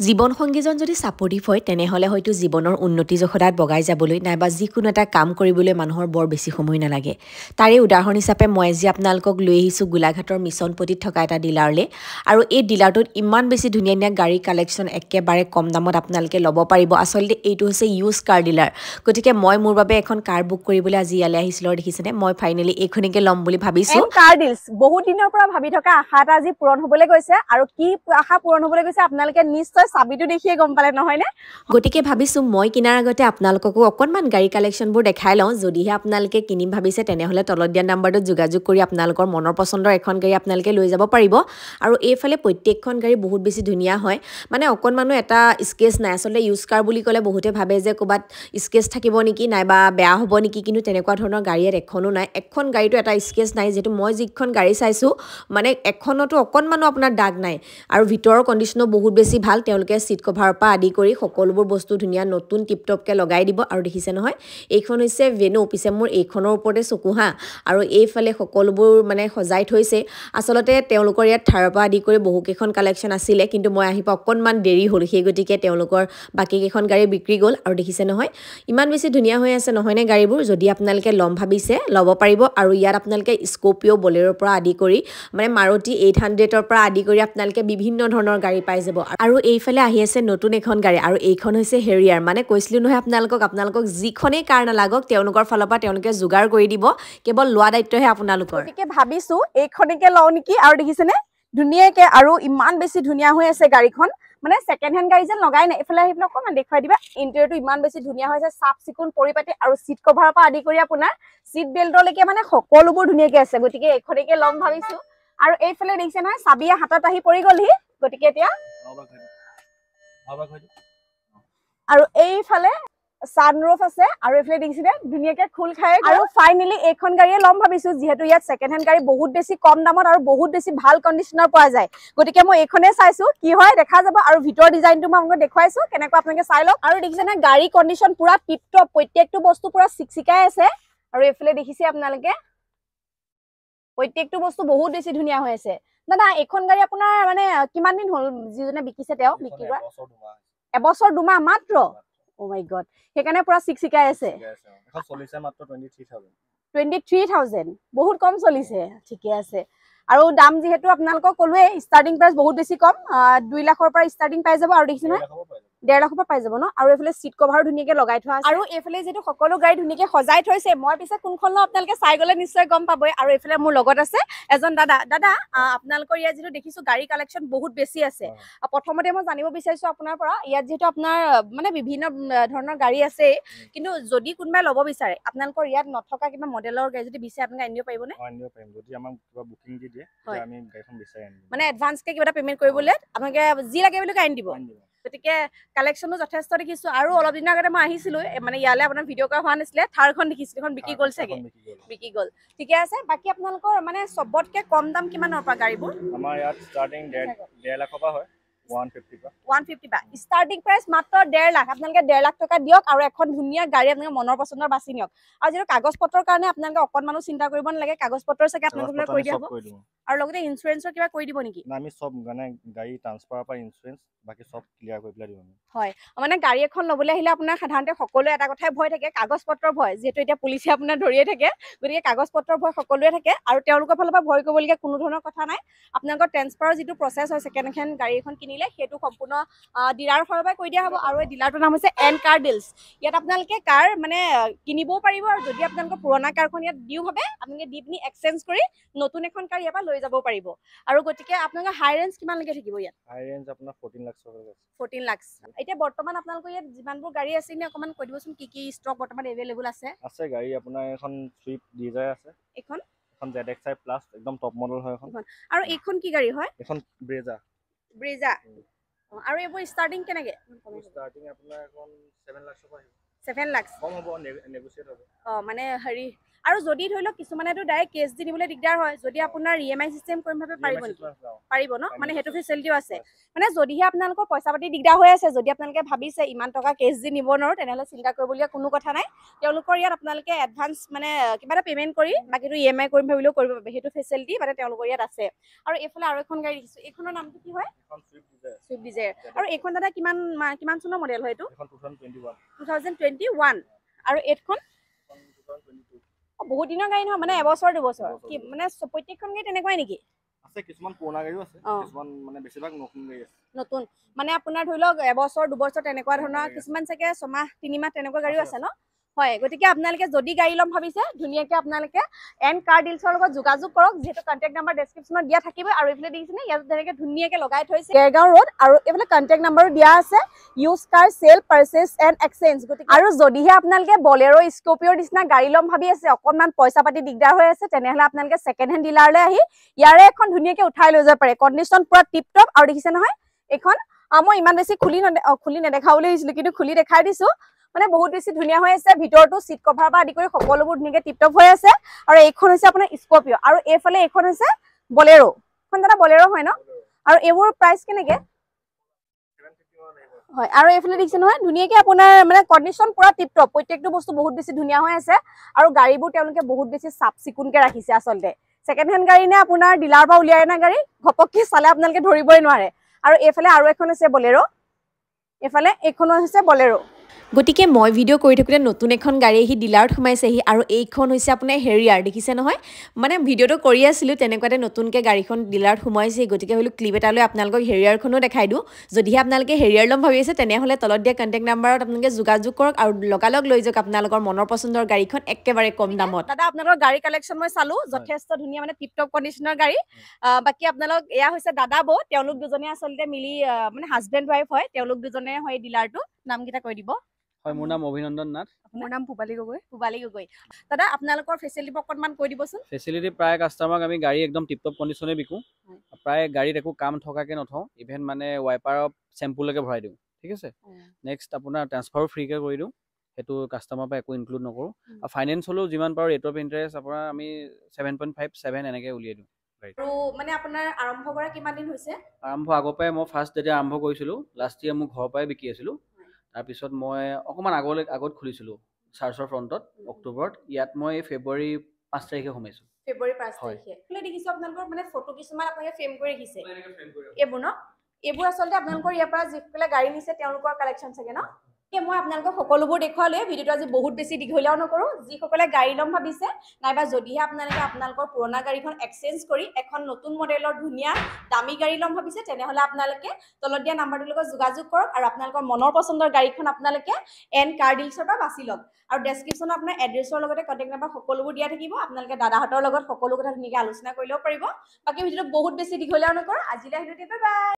জীৱন সংগীজন যদি ছাপৰ্টিভ হয় তেনেহ'লে হয়তো জীৱনৰ উন্নতি জখলাত বগাই যাবলৈ নাইবা যিকোনো এটা কাম কৰিবলৈ মানুহৰ বৰ বেছি সময় নালাগে। তাৰে উদাহৰণ হিচাপে মই আজি আপোনালোকক লৈ আহিছোঁ গোলাঘাটৰ মিছনপট্টিত থকা এটা ডিলাৰলৈ। আৰু এই ডিলাৰটোত ইমান বেছি ধুনীয়া ধুনীয়া গাড়ী কালেকশ্যন একেবাৰে কম দামত আপোনালোকে ল'ব পাৰিব। আচলতে এইটো হৈছে ইউজ কাৰ ডিলাৰ গতিকে মই মোৰ বাবে এখন কাৰ বুক কৰিবলৈ আজি ইয়ালৈ আহিছিলোঁ দেখিছেনে? মই ফাইনেলি এইখনকে ল'ম বুলি ভাবিছোঁ। বহুত দিনৰ পৰা ভাবি থকা আশা এটা আজি পূৰণ হবলৈ গৈছে। আৰু কি আশা পূৰণ হবলৈ গৈছে আপোনালোকে নিশ্চয় চাবিটো দেখিয়ে গম পালে নহয় নে গতিকে ভাবিছোঁ মই কিনাৰ আগতে আপোনালোককো অকণমান গাড়ী কালেকশ্যনবোৰ দেখাই লওঁ। যদিহে আপোনালোকে কিনিম ভাবিছে তেনেহ'লে তলত দিয়া নাম্বাৰটোত যোগাযোগ কৰি আপোনালোকৰ মনৰ পচন্দৰ এখন গাড়ী আপোনালোকে লৈ যাব পাৰিব। আৰু এইফালে প্ৰত্যেকখন গাড়ী বহুত বেছি ধুনীয়া হয়। মানে অকণমানো এটা স্কেচ নাই। আচলতে ইউজ কাৰ বুলি ক'লে বহুতে ভাবে যে ক'ৰবাত স্কেচ থাকিব নেকি নাইবা বেয়া হ'ব নেকি কিন্তু তেনেকুৱা ধৰণৰ গাড়ী ইয়াত এখনো নাই। এখন গাড়ীটো এটা স্কেচ নাই যিহেতু মই যিখন গাড়ী চাইছোঁ মানে এখনতো অকণমানো আপোনাৰ দাগ নাই। আৰু ভিতৰৰ কণ্ডিশ্যনো বহুত বেছি ভাল। তেওঁলোকে ছিট কভাৰৰ পৰা আদি কৰি সকলোবোৰ বস্তু ধুনীয়া নতুন টিপটপকৈ লগাই দিব আৰু দেখিছে নহয় এইখন হৈছে ভেনু পিছে মোৰ এইখনৰ ওপৰতে চকু হাঁ আৰু এইফালে সকলোবোৰ মানে সজাই থৈছে। আচলতে তেওঁলোকৰ ইয়াত থাৰৰ পৰা আদি কৰি বহুকেইখন কালেকশ্যন আছিলে কিন্তু মই আহি পোৱা অকণমান দেৰি হ'ল সেই গতিকে তেওঁলোকৰ বাকীকেইখন গাড়ী বিক্ৰী গ'ল আৰু দেখিছে নহয় ইমান বেছি ধুনীয়া হৈ আছে নহয়নে গাড়ীবোৰ? যদি আপোনালোকে ল'ম ভাবিছে ল'ব পাৰিব আৰু ইয়াত আপোনালোকে স্কপিঅ' বলেৰৰ পৰা আদি কৰি মানে মাৰুতি এইট হাণ্ড্ৰেডৰ পৰা আদি কৰি আপোনালোকে বিভিন্ন ধৰণৰ গাড়ী পাই যাব। আৰু এইফালে আহি আছে নতুন এখন গাড়ী আৰু এইখন হৈছে হেৰিয়াৰ। মানে কৈছিলোঁ নহয় আপোনালোকক আপোনালোকক যিখনেই কাৰ নালাগক তেওঁলোকৰ ফালৰ পৰা তেওঁলোকে যোগাৰ কৰি দিব কেৱল লোৱা দায়িত্বহে আপোনালোকৰ। গতিকে ভাবিছো এইখনকে লওঁ নেকি আৰু দেখিছেনে? ধুনীয়াকে আৰু ইমান বেছি ধুনীয়া হৈ আছে গাড়ীখন। মানে ছেকেণ্ড হেণ্ড গাড়ী যেন লগাই নাই। এইফালে আহি পেলাই অকণমান দেখুৱাই দিবা। ইণ্টেৰিয়ৰটো ইমান বেছি ধুনীয়া হৈছে চাফ চিকুণ পৰিপাতি আৰু চিট কভাৰৰ পৰা আদি কৰি আপোনাৰ চিট বেল্টলৈকে মানে সকলোবোৰ ধুনীয়াকে আছে। গতিকে এইখনকে ল'ম ভাবিছো। আৰু এইফালে দেখিছে নহয় চাবিয়ে হাতত আহি পৰি গ'লহি। গতিকে এতিয়া আৰু এইফালে ছানৰুফ আছে আৰু এইফালে দেখিছিলে ধুনীয়াকে খোল খাই আৰু ফাইনেলি এইখন গাড়ীয়ে ল'ম ভাবিছো যিহেতু ইয়াত ছেকেণ্ড হেণ্ড গাড়ী বহুত বেছি কম দামত আৰু বহুত বেছি ভাল কণ্ডিশ্যনৰ পোৱা যায়। গতিকে মই এইখনেই চাইছো কি হয় দেখা যাব আৰু ভিতৰৰ ডিজাইনটো মই আপোনালোকক দেখুৱাইছো কেনেকুৱা আপোনালোকে চাই লওক। আৰু দেখিছে নে গাড়ী কণ্ডিশ্যন পুৰা টিপটপ প্ৰত্যেকটো বস্তু পুৰা চিকচিকাই আছে। আৰু এইফালে দেখিছে আপোনালোকে। প্ৰত্যেকটো বস্তু বহুত বেছি ধুনীয়া হৈ আছে। দাদা এইখন গাড়ী আপোনাৰ মানে কিমান দিন হ'ল যিজনে বিকিছে তেওঁ? বিক্ৰী কৰা এবছৰ দুমাহ মাত্ৰ? অ' মাই গড সেইকাৰণে পুৰা চিকচিকাই আছে। টুৱেণ্টি থ্ৰী থাউজেণ্ড বহুত কম চলিছে ঠিকে আছে। আৰু দাম যিহেতু আপোনালোকক ক'লোৱে ষ্টাৰ্টিং প্ৰাইচ বহুত বেছি কম দুই লাখৰ পৰা ষ্টাৰ্টিং পাই যাব আৰু দেখিছে নহয়? ডেৰ লাখৰ পৰা পাই যাব ন? আৰু এইফালে চিট কভাৰো ধুনীয়াকে লগাই থোৱা আছে। আৰু এইফালে যিহেতু সকলো গাড়ী ধুনীয়াকে সজাই থৈছে মই পিছে কোনখন লওঁ আপোনালোকে চাই গ'লে নিশ্চয় গম পাবই। আৰু এইফালে মোৰ লগত আছে এজন দাদা। দাদা আপোনালোকৰ ইয়াত যিহেতু দেখিছো গাড়ী কালেকশ্যন বহুত বেছি আছে। প্ৰথমতে মই জানিব বিচাৰিছো আপোনাৰ পৰা ইয়াত যিহেতু আপোনাৰ মানে বিভিন্ন ধৰণৰ গাড়ী আছে। কিন্তু যদি কোনোবাই ল'ব বিচাৰে আপোনালোকৰ ইয়াত নথকা কিবা মডেলৰ গাড়ী যদি বিচাৰে আপোনালোকে আনিব পাৰিবনে? হয়। মানে এডভান্সকে কিবা এটা পেমেণ্ট কৰিবলৈ আপোনালোকে যি লাগে বুলি আনি দিব গতিকে কালেকশ্যনো যথেষ্ট দেখিছো আৰু অলপ দিনৰ আগতে মই আহিছিলো মানে ইয়ালৈ আপোনাৰ ভিডিঅ' কৰা হোৱা নাছিলে থাৰখন দেখিছিলো এখন বিক্ৰী গ'ল চাগে। বিক্ৰী গ'ল ঠিকে আছে বাকী আপোনালোকৰ মানে চবতকে কম দাম কিমানৰ পৰা গাড়ীবোৰ? আমাৰ ইয়াত ষ্টাৰ্টিং ডেৰ লাখৰ পৰা হয়। ষ্টাৰ্টিং প্ৰাইচ মাত্ৰ ডেৰ লাখ। আপোনালোকে ডেৰ লাখ টকা দিয়ক আৰু এখন ধুনীয়া গাড়ী আপোনালোকে মনৰ পচন্দৰ বাছি নিয়ক। আৰু যিহেতু কাগজ পত্ৰৰ কাৰণে আপোনালোকে অকণমানো চিন্তা কৰিব নালাগে। কাগজ পত্ৰ চাগে আপোনালোকে কৰি দিয়া হ'ব। দিওঁ আৰু লগতে ইঞ্চুৰেঞ্চৰ কিবা কৰি দিব নেকি? আমি চব মানে গাড়ী ট্ৰান্সফাৰৰ পৰা ইঞ্চুৰেঞ্চ বাকী চব ক্লিয়াৰ কৰি পেলাই আমি। হয়। মানে গাড়ী এখন ল'বলৈ আহিলে আপোনাৰ সাধাৰণতে সকলোৱে এটা কথাই ভয় থাকে কাগজ পত্ৰৰ ভয়। যিহেতু এতিয়া পুলিচে আপোনাৰ ধৰিয়ে থাকে গতিকে কাগজ পত্ৰৰ ভয় সকলোৱে থাকে। আৰু তেওঁলোকৰ ফালৰ পৰা ভয় কৰিবলগীয়া কোনো ধৰণৰ কথা নাই। আপোনালোকৰ ট্ৰেন্সফাৰৰ যিটো প্ৰচেছ হয় ছেকেণ্ড হেণ্ড গাড়ী এখন কিনিলে সেইটো সম্পূৰ্ণ ডিলাৰৰ ফালৰ পৰা কৰি দিয়া হ'ব। আৰু এই ডিলাৰটোৰ নাম হৈছে এন কাৰ ডিলছ ইয়াত আপোনালোকে কাৰ মানে কিনিবও পাৰিব আৰু যদি আপোনালোকৰ পুৰণা কাৰখন ইয়াত দিও ভাবে আপোনালোকে দি পিনি এক্সচেঞ্জ কৰি নতুন এখন কাৰ ইয়াৰ পৰা লৈ যাব পাৰিব। আৰু গতিকে আপোনালোকৰ হাই ৰেঞ্জ কিমানলৈকে থাকিব ইয়াত? হাই ৰেঞ্জ আপোনাৰ ফৰ্টিন লাখ ফৰ্টিন লাক্স এতিয়া বৰ্তমান আপোনালোকৰ ইয়াত যিমানবোৰ গাড়ী আছে নে অকণমান কৈ দিবচোন কি কি ষ্টক বৰ্তমান এভেইলেবল আছে? আছে গাড়ী আপোনাৰ এখন চুইফ্ট ডিজায়াৰ আছে। এইখন? এখন জেড এক্স আই প্লাছ একদম টপ মডেল হয় এখন। আৰু এইখন কি গাড়ী হয়? এখন ব্ৰেজা ব্ৰিজা। উম। আৰু এইবোৰ ষ্টাৰ্টিং কেনেকে? ষ্টাৰ্টিং আপোনাৰ এখন ছেভেন লাখৰ পৰা আহিব। ছেভেন হ'ব অঁ মানে হেৰি আৰু যদি ধৰি লওক কিছুমানেতো ডাইৰেক্ট কেছ দি দিবলৈ দিগদাৰ হয় যদি আপোনাৰ ই এম আই চিষ্টেম কৰিম ভাবে পাৰিব নেকি পাৰিব ন? মানে সেইটো ফেচিলিটিও আছে। মানে যদিহে আপোনালোকৰ পইচা পাতি দিগদাৰ হৈ আছে যদি আপোনালোকে ভাবিছে ইমান টকা কেছ দি নিব নোৱাৰো তেনেহ'লে চিন্তা কৰিবলগীয়া কোনো কথা নাই। তেওঁলোকৰ ইয়াত আপোনালোকে এডভান্স মানে কিবা এটা পে'মেণ্ট কৰি বাকীটো ই এম আই কৰিম ভাবিলেও কৰিব পাৰিব সেইটো ফেচিলিটি মানে তেওঁলোকৰ ইয়াত আছে। আৰু এইফালে আৰু এখন গাড়ী দেখিছোঁ এইখনৰ নামটো কি হয়? চুইফ্ট ডিজায়াৰ আৰু এইখন দাদা কিমান কিমান চনৰ মডেল হয় এইটো? Two thousand twenty one twenty one আৰু অ, বহুত দিনৰ গাড়ী নহয় মানে এবছৰ দুবছৰ। কি মানে প্ৰত্যেকখন গাড়ী তেনেকুৱাই নেকি? আছে কিছুমান পুৰণা গাড়ীও আছে অ। কিছুমান মানে বেছিভাগ নতুন গাড়ী আছে। নতুন। মানে আপোনাৰ ধৰি লওক এবছৰ দুবছৰ তেনেকুৱা ধৰণৰ কিছুমান চাগে ছমাহ তিনিমাহ তেনেকুৱা গাড়ীও আছে। ন? হয় গতিকে আপোনালোকে যদি গাড়ী ল'ম ভাবিছে ধুনীয়াকে আপোনালোকে এন কাৰ ডিলছৰ লগত যোগাযোগ কৰক যিহেতু কণ্টেক্ট নাম্বাৰ ডেছক্ৰিপশ্যনত দিয়া থাকিব আৰু এইফালে দেখিছেনে ইয়াত তেনেকে ধুনীয়াকে লগাই থৈছে। দেৰগাঁও ৰোড আৰু এইফালে কণ্টেক্ট নাম্বাৰো দিয়া আছে use car sell purchase and exchange গতিকে আৰু যদিহে আপোনালোকে বলেৰ' স্কপিঅ'ৰ নিচিনা গাড়ী ল'ম ভাবি আছে অকণমান পইচা পাতি দিগদাৰ হৈ আছে তেনেহ'লে আপোনালোকে ছেকেণ্ড হেণ্ড ডিলাৰলৈ আহি ইয়াৰে এখন ধুনীয়াকে উঠাই লৈ যাব পাৰে। কণ্ডিশ্যন পুৰা টিপ টপ আৰু দেখিছে নহয় এইখন আহ, মই ইমান বেছি খুলি খুলি নেদেখা বুলি ভাবিছিলো কিন্তু খুলি দেখাই দিছো। মানে বহুত বেছি ধুনীয়া হৈ আছে ভিতৰতো চিট কভাৰ পৰা আদি কৰি সকলোবোৰ ধুনীয়াকে টিপটপ হৈ আছে। আৰু এইখন হৈছে আপোনাৰ স্কপিঅ আৰু এইফালে এইখন হৈছে বলেৰ' এখন দাদা বলেৰ' হয় ন? আৰু এইবোৰ প্ৰাইচ কেনেকে? হয় আৰু এইফালে দেখিছে নহয় ধুনীয়াকে আপোনাৰ মানে কণ্ডিশ্যন পুৰা টিপটপ প্ৰত্যেকটো বস্তু বহুত বেছি ধুনীয়া হৈ আছে আৰু গাড়ীবোৰ তেওঁলোকে বহুত বেছি চাফ চিকুণকে ৰাখিছে আচলতে। ছেকেণ্ড হেণ্ড গাড়ী নে আপোনাৰ ডিলাৰ পৰা উলিয়াই অনা গাড়ী? ঘপককে চালে আপোনালোকে ধৰিবই নোৱাৰে। আৰু এইফালে আৰু এখন আছে বলেৰ' এইফালে এইখনো হৈছে বলেৰ' গতিকে মই ভিডিঅ' কৰি থাকোঁতে নতুন এখন গাড়ী আহি ডিলাৰত সোমাইছেহি আৰু এইখন হৈছে আপোনাৰ হেৰিয়াৰ দেখিছে নহয়? মানে ভিডিঅ'টো কৰি আছিলোঁ তেনেকুৱাতে নতুনকৈ গাড়ীখন ডিলাৰত সোমাইছেহি। গতিকে হ'লেও ক্লিপ এটা লৈ আপোনালোকক হেৰিয়াৰখনো দেখাই দিওঁ। যদিহে আপোনালোকে হেৰিয়াৰ ল'ম ভাবি আছে তেনেহ'লে তলত দিয়া কণ্টেক্ট নাম্বাৰত আপোনালোকে যোগাযোগ কৰক আৰু লগালগ লৈ যাওক আপোনালোকৰ মনৰ পচন্দৰ গাড়ীখন একেবাৰে কম দামত। দাদা আপোনালোকৰ গাড়ী কালেকশ্যন মই চালো। যথেষ্ট ধুনীয়া মানে টিপটপ কণ্ডিশ্যনৰ গাড়ী। বাকী আপোনালোক এয়া হৈছে দাদা বৌ। তেওঁলোক দুজনে আচলতে মিলি মানে হাজবেণ্ড ৱাইফ হয়। তেওঁলোক দুজনে হয় ডিলাৰটো নামকেইটা কৈ দিব? হয় মোৰ নাম অভিনন্দন নাথ। মোৰ নাম ভূপালী গগৈ। ভূপালী গগৈ। দাদা আপোনালোকৰ ফেচিলিটি অকণমান কৈ দিবচোন। ফেচিলিটি প্ৰায় কাষ্টমাৰক আমি গাড়ী একদম টিপটপ কণ্ডিশ্যনে বিকোঁ। প্ৰায় গাড়ীত একো কাম থকাকৈ নথওঁ। ইভেন মানে ৱাইপাৰৰ চেম্পুলৈকে ভৰাই দিওঁ। ঠিক আছে? নেক্সট আপোনাৰ ট্ৰান্সফাৰো ফ্ৰীকৈ কৰি দিওঁ। সেইটো কাষ্টমাৰৰ পৰা একো ইনক্লুড নকৰোঁ। আৰু ফাইনেন্স হ'লেও যিমান পাৰোঁ ৰেট অফ ইণ্টাৰেষ্ট আপোনাৰ আমি ছেভেন পইণ্ট ফাইভ ছেভেন এনেকৈ উলিয়াই দিওঁ। আৰু মানে আপোনাৰ আৰম্ভ কৰা কিমান দিন হৈছে? আৰম্ভ আগৰ পৰাই মই ফাৰ্ষ্ট যেতিয়া আৰম্ভ কৰিছিলোঁ লাষ্ট ইয়েৰ মোৰ ঘৰৰ পৰাই বিকি আছিলোঁ। তাৰপিছত মই অকণমান আগলৈ আগত খুলিছিলোঁ চাৰ্চৰ ফ্ৰণ্টত অক্টোবৰত। ইয়াত মই ফেব্ৰুৱাৰী পাঁচ তাৰিখে সোমাইছোঁ। ফেব্ৰুৱাৰী পাঁচ। তাৰিখে। দেখিছো আপোনালোকৰ মানে ফটো কিছুমান আপোনালোকে ফ্ৰেম কৰি ৰাখিছে। এইবোৰ ন? এইবোৰ আচলতে আপোনালোকৰ ইয়াৰ পৰা যিসকলে গাড়ী নিছে তেওঁলোকৰ কালেকশ্যন চাগে ন? এই মই আপোনালোকক সকলোবোৰ দেখুৱালোৱে ভিডিঅ'টো আজি বহুত বেছি দীঘলীয়াও নকৰোঁ। যিসকলে গাড়ী ল'ম ভাবিছে নাইবা যদিহে আপোনালোকে আপোনালোকৰ পুৰণা গাড়ীখন এক্সচেঞ্জ কৰি এখন নতুন মডেলৰ ধুনীয়া দামী গাড়ী ল'ম ভাবিছে তেনেহ'লে আপোনালোকে তলত দিয়া নাম্বাৰটোৰ লগত যোগাযোগ কৰক আৰু আপোনালোকৰ মনৰ পচন্দৰ গাড়ীখন আপোনালোকে এন কাৰ ডিলছৰ পৰা বাছি লওক। আৰু ডেছক্ৰিপশ্যনত আপোনাৰ এড্ৰেছৰ লগতে কণ্টেক্ট নাম্বাৰ সকলোবোৰ দিয়া থাকিব। আপোনালোকে দাদাহঁতৰ লগত সকলো কথা ধুনীয়াকৈ আলোচনা কৰি ল'ব পাৰিব। বাকী ভিডিঅ'টো বহুত বেছি দীঘলীয়াও নকৰোঁ। আজিলৈ আহিলোঁ বাই